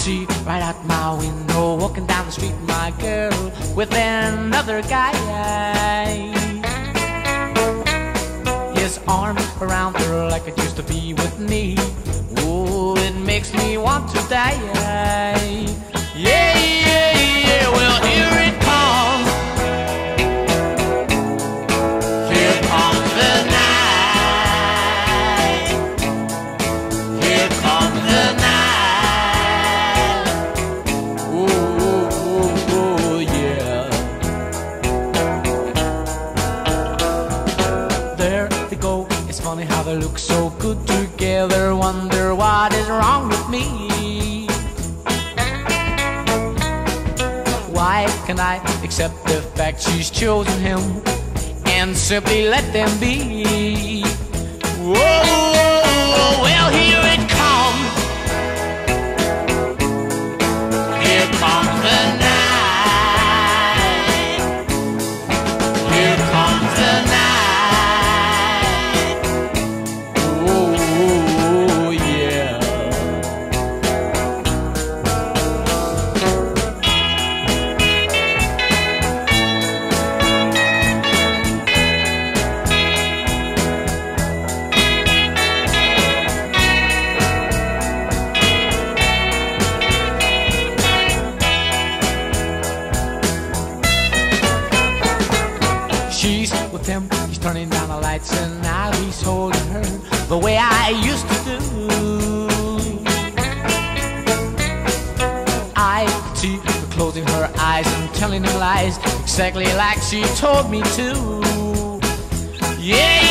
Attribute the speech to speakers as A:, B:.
A: See right out my window. Walking down the street, my girl, with another guy. His arm around her like it used to be with me. Oh, it makes me want to die. Look so good together. Wonder what is wrong with me. Why can I accept the fact she's chosen him and simply let them be? Whoa, She's with him, he's turning down the lights, and now he's holding her the way I used to do. I could see her closing her eyes and telling him lies, exactly like she told me to. Yeah,